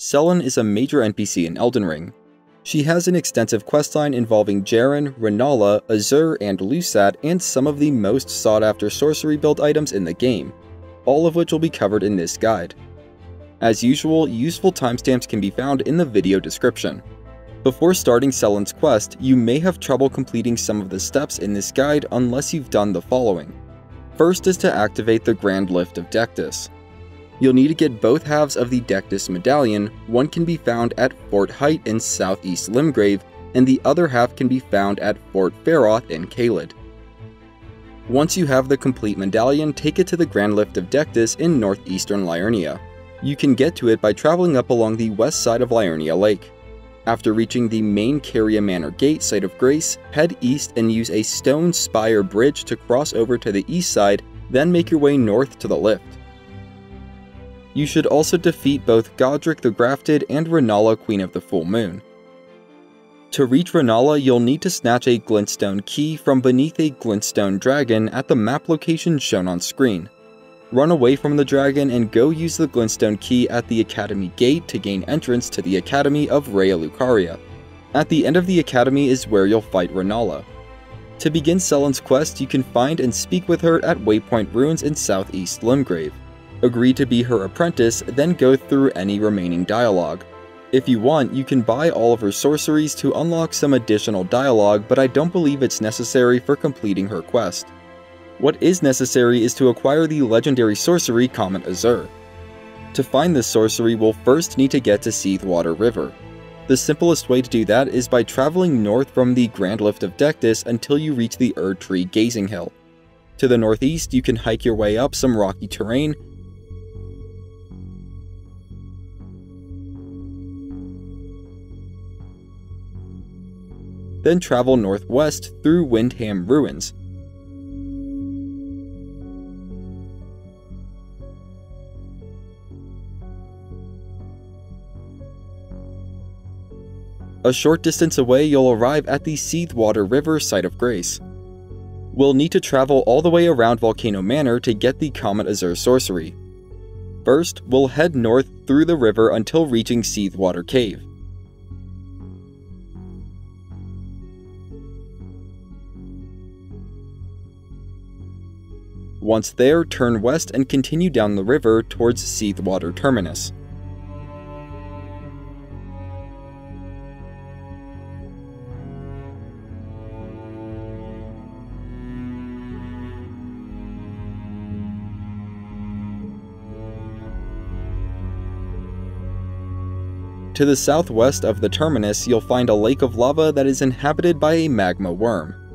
Sellen is a major NPC in Elden Ring. She has an extensive questline involving Jerren, Renala, Azur, and Lusat, and some of the most sought after sorcery build items in the game, all of which will be covered in this guide. As usual, useful timestamps can be found in the video description. Before starting Sellen's quest, you may have trouble completing some of the steps in this guide unless you've done the following. First is to activate the Grand Lift of Dectus. You'll need to get both halves of the Dectus medallion, one can be found at Fort Haight in southeast Limgrave, and the other half can be found at Fort Faroth in Caelid. Once you have the complete medallion, take it to the Grand Lift of Dectus in northeastern Liurnia. You can get to it by traveling up along the west side of Liurnia Lake. After reaching the main Caria Manor Gate site of Grace, head east and use a stone spire bridge to cross over to the east side, then make your way north to the lift. You should also defeat both Godrick the Grafted and Renala Queen of the Full Moon. To reach Renala, you'll need to snatch a glintstone key from beneath a glintstone dragon at the map location shown on screen. Run away from the dragon and go use the glintstone key at the Academy Gate to gain entrance to the Academy of Raya Lucaria. At the end of the Academy is where you'll fight Renala. To begin Sellen's quest, you can find and speak with her at Waypoint Ruins in southeast Limgrave. Agree to be her apprentice, then go through any remaining dialogue. If you want, you can buy all of her sorceries to unlock some additional dialogue, but I don't believe it's necessary for completing her quest. What is necessary is to acquire the legendary sorcery Comet Azur. To find this sorcery, we'll first need to get to Seethewater River. The simplest way to do that is by traveling north from the Grand Lift of Dectus until you reach the Erdtree Gazing Hill. To the northeast, you can hike your way up some rocky terrain, then travel northwest through Wyndham Ruins, A short distance away, you'll arrive at the Seethewater River site of Grace. We'll need to travel all the way around Volcano Manor to get the Comet Azur sorcery. First, we'll head north through the river until reaching Seethewater Cave. Once there, turn west and continue down the river towards Seethewater Terminus. To the southwest of the terminus, you'll find a lake of lava that is inhabited by a magma worm.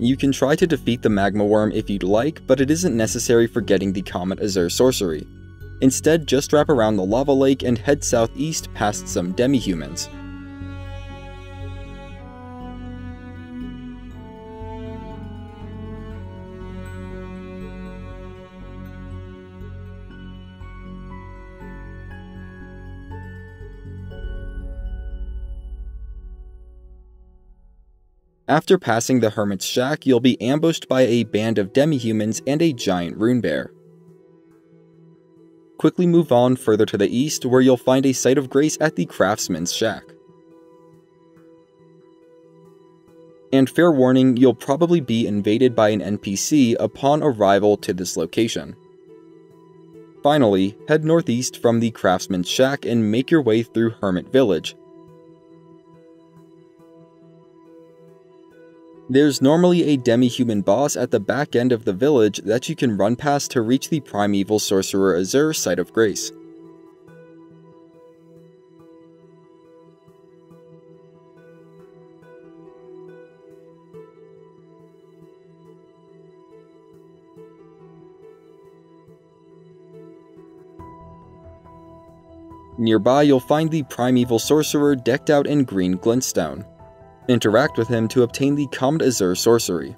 You can try to defeat the magma worm if you'd like, but it isn't necessary for getting the Comet Azur sorcery. Instead, just wrap around the lava lake and head southeast past some demi-humans. After passing the Hermit's Shack, you'll be ambushed by a band of demi-humans and a giant rune bear. Quickly move on further to the east where you'll find a site of grace at the Craftsman's Shack. And fair warning, you'll probably be invaded by an NPC upon arrival to this location. Finally, head northeast from the Craftsman's Shack and make your way through Hermit Village, There's normally a demi-human boss at the back end of the village that you can run past to reach the primeval sorcerer Azur site of grace. Nearby, you'll find the primeval sorcerer decked out in green glintstone. Interact with him to obtain the Comet Azur sorcery.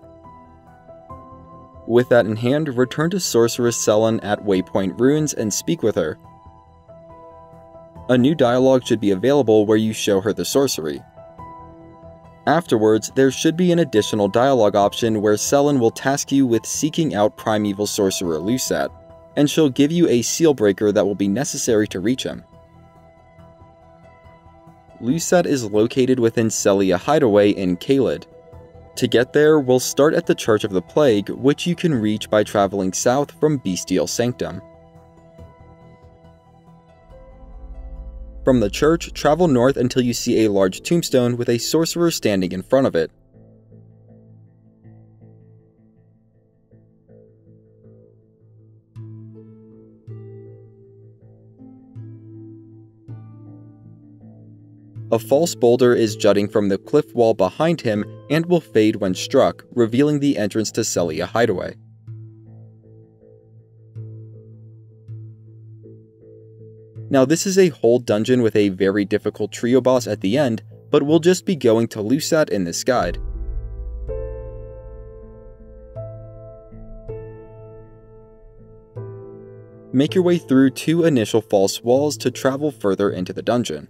With that in hand, return to Sorceress Sellen at Waypoint Ruins and speak with her. A new dialogue should be available where you show her the sorcery. Afterwards, there should be an additional dialogue option where Sellen will task you with seeking out Primeval Sorcerer Lusat, and she'll give you a seal breaker that will be necessary to reach him. Lusat is located within Sellia Hideaway in Caelid. To get there, we'll start at the Church of the Plague, which you can reach by traveling south from Bestial Sanctum. From the church, travel north until you see a large tombstone with a sorcerer standing in front of it. A false boulder is jutting from the cliff wall behind him and will fade when struck, revealing the entrance to Sellia Hideaway. Now this is a whole dungeon with a very difficult trio boss at the end, but we'll just be going to Lusat in this guide. Make your way through two initial false walls to travel further into the dungeon.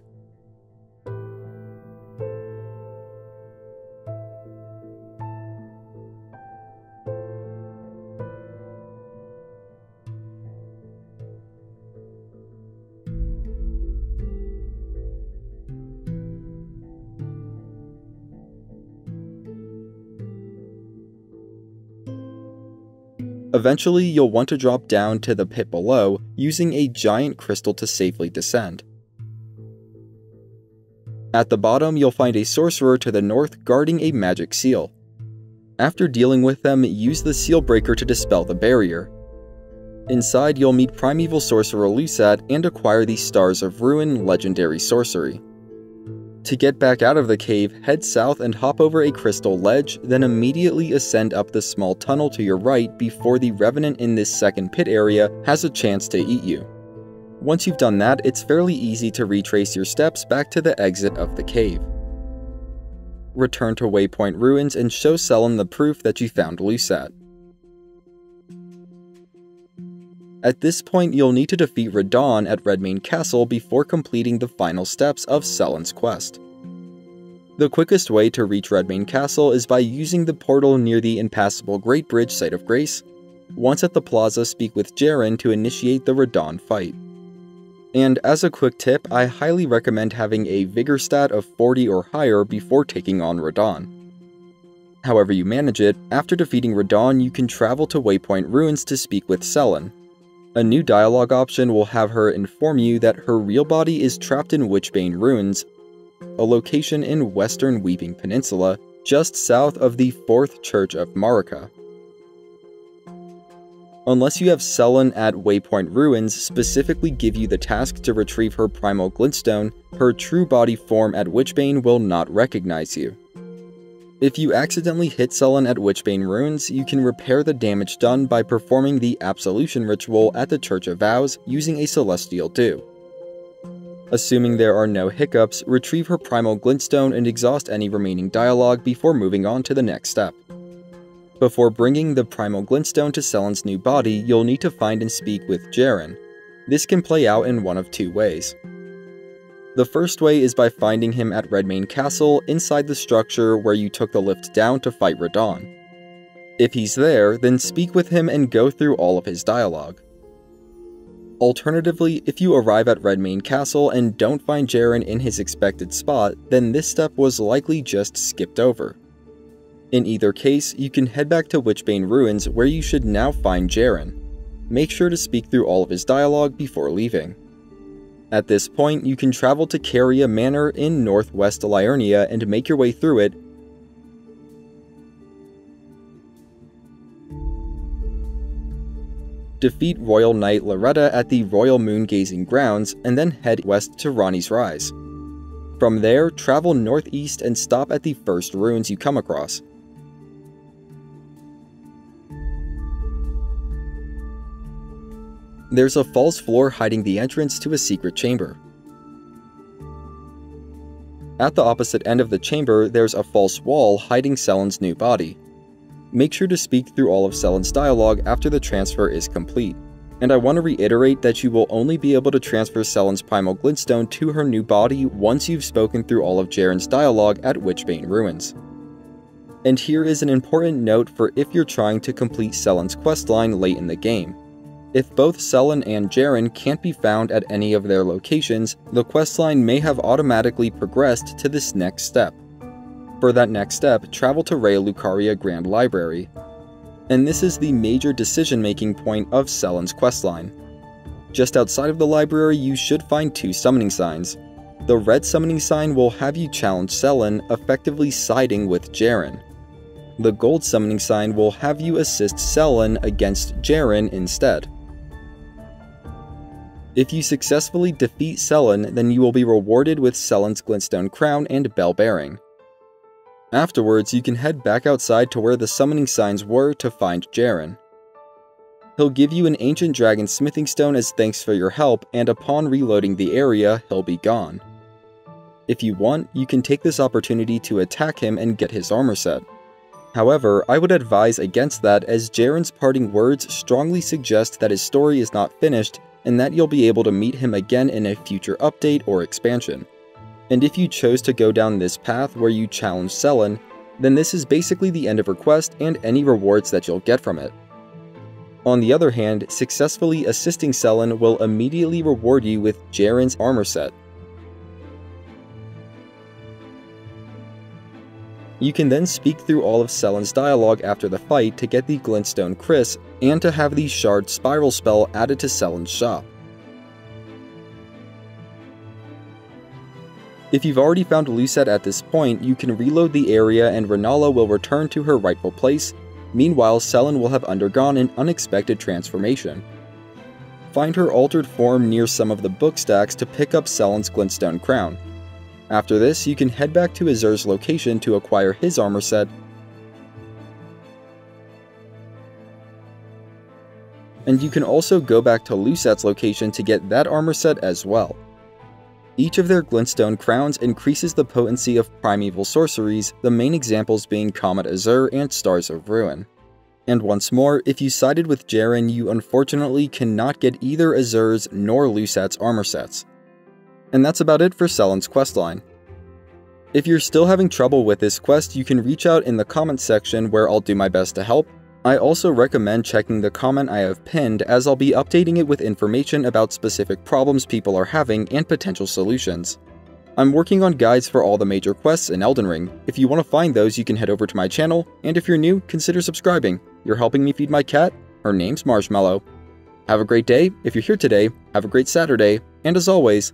Eventually, you'll want to drop down to the pit below using a giant crystal to safely descend. At the bottom, you'll find a sorcerer to the north guarding a magic seal. After dealing with them, use the seal breaker to dispel the barrier. Inside, you'll meet Primeval Sorcerer Lusat and acquire the Stars of Ruin legendary sorcery. To get back out of the cave, head south and hop over a crystal ledge, then immediately ascend up the small tunnel to your right before the revenant in this second pit area has a chance to eat you. Once you've done that, it's fairly easy to retrace your steps back to the exit of the cave. Return to Waypoint Ruins and show Sellen the proof that you found Lusat. At this point, you'll need to defeat Radahn at Redmane Castle before completing the final steps of Sellen's quest. The quickest way to reach Redmane Castle is by using the portal near the impassable Great Bridge Site of Grace. Once at the plaza, speak with Jerren to initiate the Radahn fight. And as a quick tip, I highly recommend having a Vigor stat of 40 or higher before taking on Radahn. However you manage it, after defeating Radahn, you can travel to Waypoint Ruins to speak with Sellen, a new dialogue option will have her inform you that her real body is trapped in Witchbane Ruins, a location in western Weeping Peninsula, just south of the 4th Church of Marika. Unless you have Sellen at Waypoint Ruins specifically give you the task to retrieve her primal glintstone, her true body form at Witchbane will not recognize you. If you accidentally hit Sellen at Witchbane Ruins, you can repair the damage done by performing the Absolution ritual at the Church of Vows using a Celestial Dew. Assuming there are no hiccups, retrieve her Primal Glintstone and exhaust any remaining dialogue before moving on to the next step. Before bringing the Primal Glintstone to Sellen's new body, you'll need to find and speak with Jerren. This can play out in one of two ways. The first way is by finding him at Redmane Castle inside the structure where you took the lift down to fight Radahn. If he's there, then speak with him and go through all of his dialogue. Alternatively, if you arrive at Redmane Castle and don't find Jerren in his expected spot, then this step was likely just skipped over. In either case, you can head back to Witchbane Ruins where you should now find Jerren. Make sure to speak through all of his dialogue before leaving. At this point, you can travel to Caria Manor in northwest Liurnia and make your way through it. Defeat Royal Knight Loretta at the Royal Moon Gazing Grounds, and then head west to Ranni's Rise. From there, travel northeast and stop at the first ruins you come across. There's a false floor hiding the entrance to a secret chamber. At the opposite end of the chamber, there's a false wall hiding Sellen's new body. Make sure to speak through all of Sellen's dialogue after the transfer is complete. and I want to reiterate that you will only be able to transfer Sellen's Primal Glintstone to her new body once you've spoken through all of Jerren's dialogue at Witchbane Ruins. And here is an important note for if you're trying to complete Sellen's questline late in the game. If both Sellen and Jerren can't be found at any of their locations, the questline may have automatically progressed to this next step. For that next step, travel to Raya Lucaria Grand Library. And this is the major decision-making point of Sellen's questline. Just outside of the library, you should find two summoning signs. The red summoning sign will have you challenge Sellen, effectively siding with Jerren. The gold summoning sign will have you assist Sellen against Jerren instead. If you successfully defeat Sellen, then you will be rewarded with Sellen's Glintstone Crown and Bell Bearing. Afterwards, you can head back outside to where the summoning signs were to find Jerren. He'll give you an Ancient Dragon Smithing Stone as thanks for your help, and upon reloading the area, he'll be gone. If you want, you can take this opportunity to attack him and get his armor set. However, I would advise against that as Jerren's parting words strongly suggest that his story is not finished and that you'll be able to meet him again in a future update or expansion. And if you chose to go down this path where you challenge Sellen, then this is basically the end of her quest and any rewards that you'll get from it. On the other hand, successfully assisting Sellen will immediately reward you with Jerren's armor set. You can then speak through all of Sellen's dialogue after the fight to get the Glintstone Kris and to have the Shard Spiral spell added to Sellen's shop. If you've already found Lusat at this point, you can reload the area and Renala will return to her rightful place, meanwhile Sellen will have undergone an unexpected transformation. Find her altered form near some of the book stacks to pick up Sellen's Glintstone Crown. After this, you can head back to Azur's location to acquire his armor set and you can also go back to Lusat's location to get that armor set as well. Each of their glintstone crowns increases the potency of primeval sorceries, the main examples being Comet Azur and Stars of Ruin. And once more, if you sided with Jerren, you unfortunately cannot get either Azur's nor Lusat's armor sets. And that's about it for Sellen's questline. If you're still having trouble with this quest, you can reach out in the comments section where I'll do my best to help, I also recommend checking the comment I have pinned as I'll be updating it with information about specific problems people are having and potential solutions. I'm working on guides for all the major quests in Elden Ring. If you want to find those, you can head over to my channel, and if you're new, consider subscribing. You're helping me feed my cat. Her name's Marshmallow. Have a great day. If you're here today, have a great Saturday, and as always,